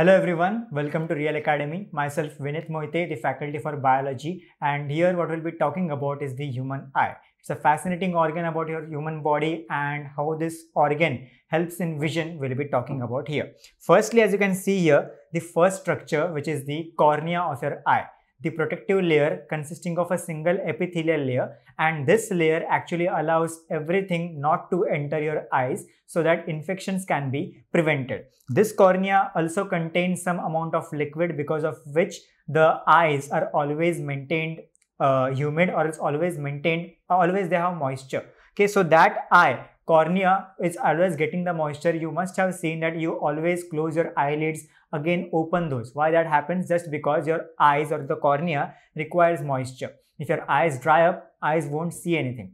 Hello everyone, welcome to Real Academy. Myself Vinith Moite, the faculty for biology, and here what we'll be talking about is the human eye. It's a fascinating organ about your human body and how this organ helps in vision we'll be talking about here. Firstly, as you can see here, the first structure which is the cornea of your eye the protective layer consisting of a single epithelial layer. And this layer actually allows everything not to enter your eyes so that infections can be prevented. This cornea also contains some amount of liquid because of which the eyes are always maintained uh, humid or it's always maintained always they have moisture. Okay so that eye cornea is always getting the moisture. You must have seen that you always close your eyelids again open those. Why that happens? Just because your eyes or the cornea requires moisture. If your eyes dry up, eyes won't see anything.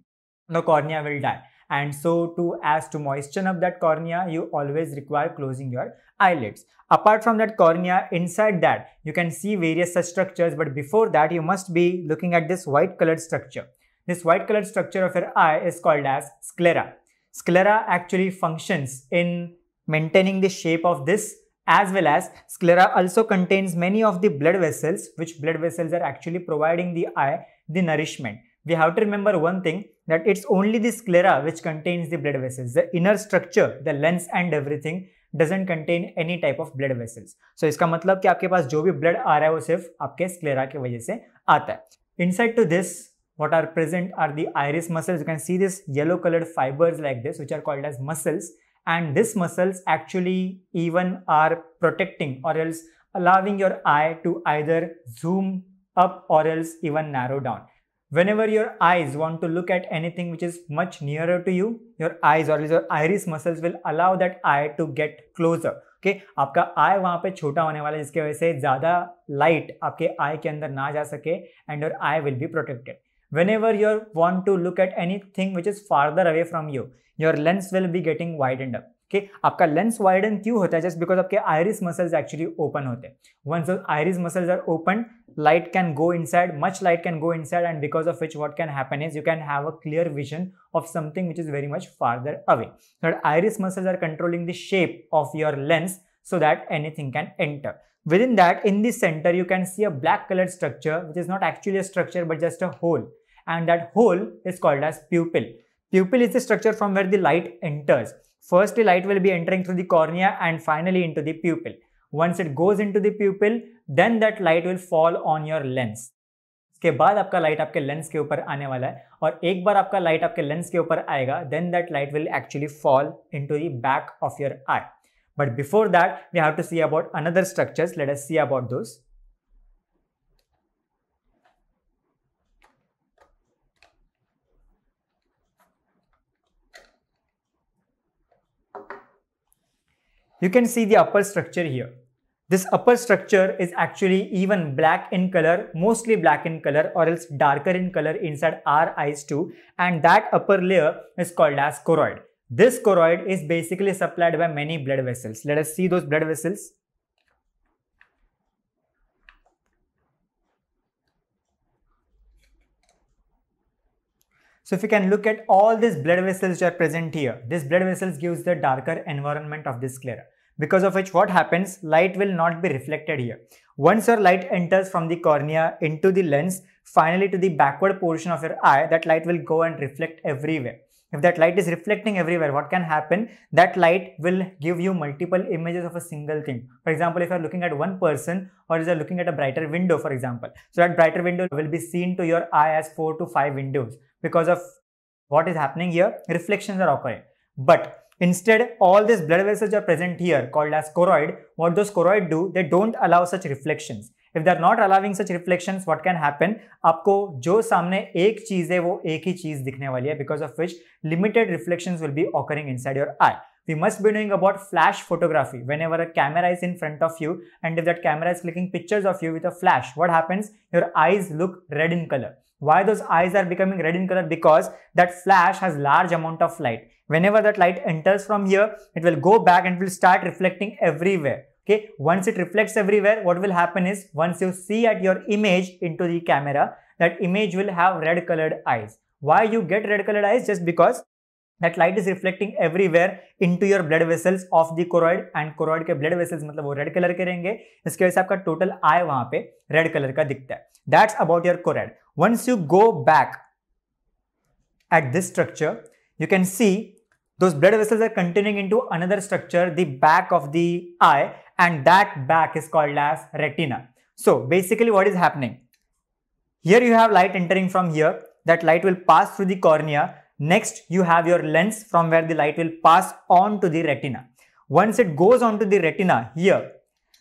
The cornea will die. And so to as to moisten up that cornea, you always require closing your eyelids. Apart from that cornea, inside that, you can see various such structures. But before that, you must be looking at this white colored structure. This white colored structure of your eye is called as sclera. Sclera actually functions in maintaining the shape of this as well as sclera also contains many of the blood vessels which blood vessels are actually providing the eye the nourishment. We have to remember one thing that it's only the sclera which contains the blood vessels. The inner structure, the lens and everything doesn't contain any type of blood vessels. So इसका मतलब कि आपके पास जो भी blood आ रहा है वो सिर्फ आपके sclera की वजह से आता है. Inside to this what are present are the iris muscles. You can see this yellow colored fibers like this which are called as muscles and these muscles actually even are protecting or else allowing your eye to either zoom up or else even narrow down. Whenever your eyes want to look at anything which is much nearer to you, your eyes or your iris muscles will allow that eye to get closer. okay? आपका आई वहाँ पे छोटा होने वाला है जिसकी वजह से ज़्यादा लाइट आपके आई के अंदर ना जा सके and your eye will be protected whenever you want to look at anything which is farther away from you your lens will be getting widened up okay आपका लेंस वाइडन क्यों होता है जस्ट बिकॉज आपके iris muscles actually open होते हैं once iris muscles are open light can go inside much light can go inside and because of which what can happen is you can have a clear vision of something which is very much farther away so iris muscles are controlling the shape of your lens so that anything can enter within that in the center you can see a black colored structure which is not actually a structure but just a hole and that hole is called as pupil pupil is the structure from where the light enters First, the light will be entering through the cornea and finally into the pupil. Once it goes into the pupil, then that light will fall on your lens. इसके बाद आपका light आपके lens के ऊपर आने वाला है और एक बार आपका लाइट आपके लेंस के ऊपर आएगा then that light will actually fall into the back of your eye but before that we have to see about another structures let us see about those You can see the upper structure here. This upper structure is actually even black in color, mostly black in color or else darker in color inside our eyes too. And that upper layer is called as choroid. This choroid is basically supplied by many blood vessels. Let us see those blood vessels. So if you can look at all these blood vessels which are present here, this blood vessels gives the darker environment of this sclera. Because of which what happens, light will not be reflected here. Once your light enters from the cornea into the lens, finally to the backward portion of your eye, that light will go and reflect everywhere. If that light is reflecting everywhere, what can happen? That light will give you multiple images of a single thing. For example, if you are looking at one person or if you are looking at a brighter window, for example. So that brighter window will be seen to your eye as four to five windows because of what is happening here, reflections are occurring. But instead, all these blood vessels are present here called as choroid. What those choroid do, they don't allow such reflections. If they are not allowing such reflections, what can happen? आपको जो सामने एक चीज है वो एक ही चीज दिखने वाली है because of which limited reflections will be occurring inside your eye. we must be knowing about flash photography whenever a camera is in front of you and if that camera is clicking pictures of you with a flash what happens your eyes look red in color why those eyes are becoming red in color? Because that flash has large amount of light. Whenever that light enters from here, it will go back and will start reflecting everywhere. Okay, once it reflects everywhere, what will happen is once you see at your image into the camera, that image will have red colored eyes. Why you get red colored eyes? Just because that light is reflecting everywhere into your blood vessels of the choroid and choroid के blood vessels मतलब वो red color के रहेंगे इसके वजह से आपका total eye वहाँ पे red color का दिखता है that's about your choroid once you go back at this structure you can see those blood vessels are continuing into another structure the back of the eye and that back is called as retina so basically what is happening here you have light entering from here that light will pass through the cornea Next, you have your lens from where the light will pass on to the retina. Once it goes on to the retina here,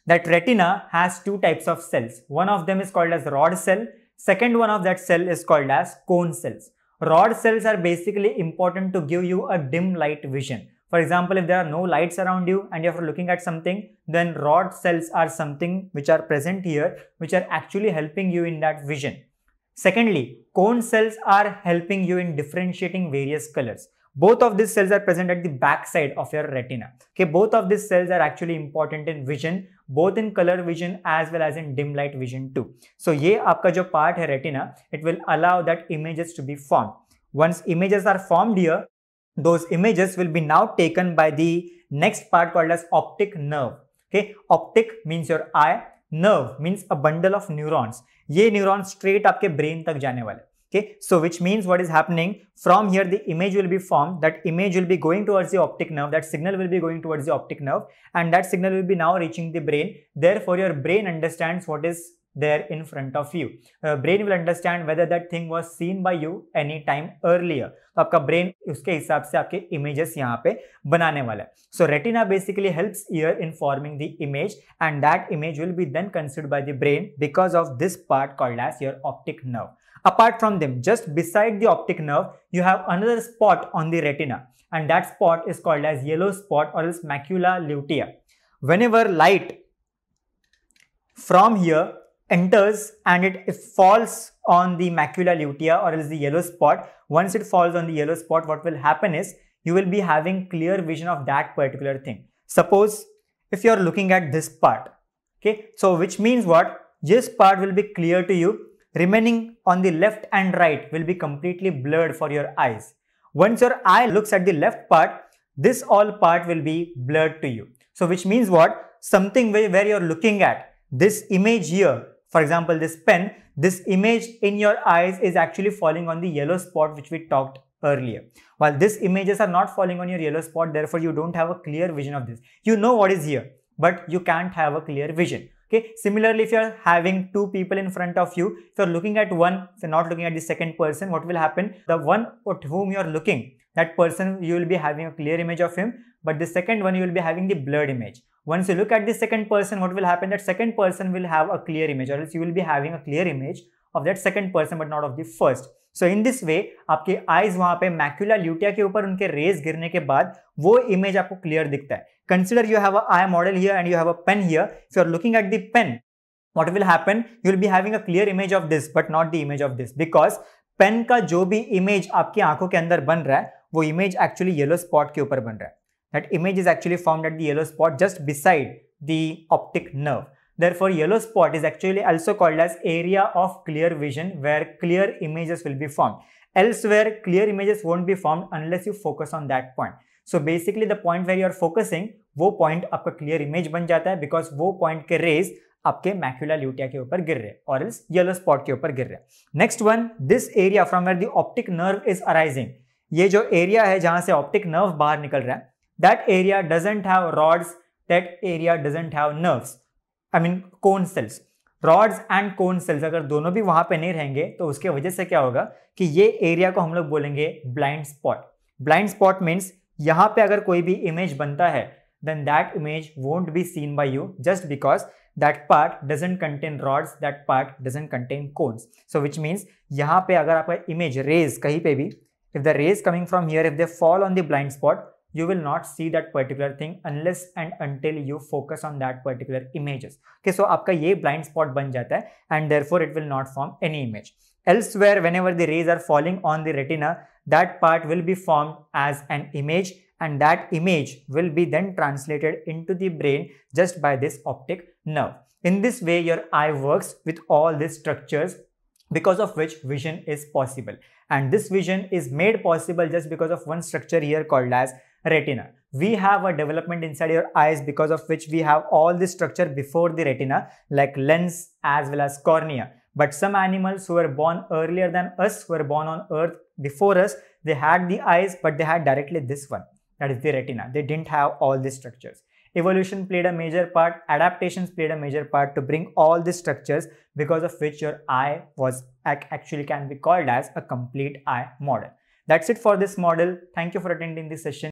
that retina has two types of cells. One of them is called as rod cell. Second one of that cell is called as cone cells. Rod cells are basically important to give you a dim light vision. For example, if there are no lights around you and you're looking at something, then rod cells are something which are present here, which are actually helping you in that vision. Secondly, cone cells are helping you in differentiating various colors. Both of these cells are present at the back side of your retina. Okay, both of these cells are actually important in vision, both in color vision as well as in dim light vision too. So ये आपका जो part है retina, it will allow that images to be formed. Once images are formed here, those images will be now taken by the next part called as optic nerve. Okay, optic means your eye, nerve means a bundle of neurons. ये neuron straight आपके brain तक जाने वाले okay so which means what is happening from here the image will be formed that image will be going towards the optic nerve that signal will be going towards the optic nerve and that signal will be now reaching the brain therefore your brain understands what is there in front of you uh, brain will understand whether that thing was seen by you any time earlier तो आपका brain उसके हिसाब से आपके images यहाँ पे बनाने वाला है so retina basically helps year in forming the image and that image will be then considered by the brain because of this part called as your optic nerve Apart from them, just beside the optic nerve, you have another spot on the retina and that spot is called as yellow spot or else macula lutea. Whenever light from here enters and it, falls on the macula lutea or else the yellow spot, once it falls on the yellow spot, what will happen is you will be having clear vision of that particular thing. Suppose if you are looking at this part, okay, so which means what? This part will be clear to you, remaining on the left and right will be completely blurred for your eyes. Once your eye looks at the left part, this all part will be blurred to you. So which means what? Something where, you're looking at, this image here for example, this pen, this image in your eyes is actually falling on the yellow spot which we talked earlier. While these images are not falling on your yellow spot, therefore you don't have a clear vision of this. You know what is here, but you can't have a clear vision. Okay. Similarly, if you're having two people in front of you, if you're looking at one, if you're not looking at the second person, what will happen? The one at whom you're looking, that person, you will be having a clear image of him, but the second one, you will be having the blurred image. Once you look at the second person, what will happen? That second person will have a clear image or else you will be having a clear image of that second person but not of the first. So in this way आपके eyes वहाँ पे macula lutea के ऊपर उनके raise गिरने के बाद वो इमेज आपको क्लियर दिखता है। Consider you have eye model here and you have a pen here if you are looking at the pen what will happen you will be having a clear image of this but not the image of this because pen का जो भी image आपकी आँखों के अंदर बन रहा है, वो इमेज एक्चुअली येलो स्पॉट के ऊपर बन रहा है। That image is actually form at the yellow spot just beside the optic nerve Therefore, yellow spot is actually also called as area of clear vision where clear images will be formed. Elsewhere, clear images won't be formed unless you focus on that point. So basically the point where you are focusing, वो point आपका clear image बन जाता है because वो point के rays आपके macula lutea के ऊपर गिर रहे हैं और इस येलो स्पॉट के ऊपर गिर रहे हैं next one this area from where the optic nerve is arising ये जो एरिया है जहाँ से ऑप्टिक नर्व बाहर निकल रहा है that area doesn't have rods, that area doesn't have nerves. I mean cone cells rods and cone cells अगर दोनों भी वहाँ पे नहीं रहेंगे तो उसके वजह से क्या होगा कि ये एरिया को हम लोग बोलेंगे blind spot blind spot means यहाँ पे अगर कोई भी इमेज बनता है then that image won't be seen by you just because that part doesn't contain rods that part doesn't contain cones so which means यहाँ पे अगर आपका इमेज रेज कहीं पे भी if the rays coming from here if the fall on the blind spot you will not see that particular thing unless and until you focus on that particular images okay so aapka ye blind spot ban jata hai and therefore it will not form any image elsewhere whenever the rays are falling on the retina that part will be formed as an image and that image will be then translated into the brain just by this optic nerve. In this way, your eye works with all these structures because of which vision is possible. And this vision is made possible just because of one structure here called as retina. We have a development inside your eyes because of which we have all this structure before the retina like lens as well as cornea. But some animals who were born earlier than us, who were born on earth before us, they had the eyes but they had directly this one that is the retina. They didn't have all these structures. Evolution played a major part, adaptations played a major part to bring all these structures because of which your eye was actually can be called as a complete eye model. That's it for this model. Thank you for attending this session.